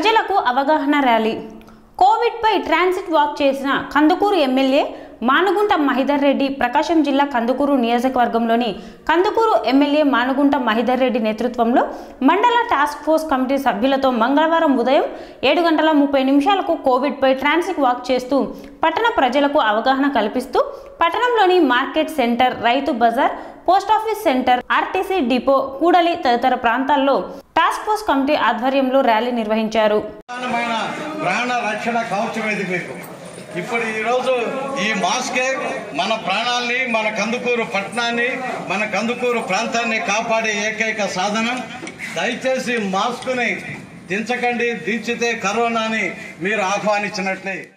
ప్రజలకు అవగాహన rally. కోవిడ్పై transit walk చేసిన కందుకూరు ఎమ్మెల్యే మానుగుంట మహిధర్ రెడ్డి ప్రకాశం జిల్లా కందుకూరు నియోజకవర్గంలోని కందుకూరు ఎమ్మెల్యే మానుగుంట మహిధర్ రెడ్డి నేతృత్వంలో మండల టాస్క్ ఫోర్స్ కమిటీ సభ్యులతో మంగళవారం ఉదయం ఏడు గంటల ముప్పై నిమిషాలకు కోవిడ్పై ట్రాన్సిట్ వాక్ చేస్తూ పట్టణ ప్రజలకు అవగాహన కల్పిస్తూ పట్టణంలోని మార్కెట్ సెంటర్ రైతు Bazar post office centre RTC depot కూడలి తదితర ప్రాంతాల్లో టాస్క్ ఫోర్స్ కమిటీ ఆధ్వర్యంలో ర్యాలీ నిర్వహించారు. ప్రాణ రక్షణ కవచమేది మీకు. ఇప్పుడు ఈరోజు ఈ మాస్కే మన ప్రాణాల్ని మన కందుకూరు పట్టణాన్ని మన కందుకూరు ప్రాంతాన్ని కాపాడే ఏకైక సాధనం. దయచేసి మాస్కుని దించకండి దించితే కరోనాని మీరు ఆహ్వానించినట్లే.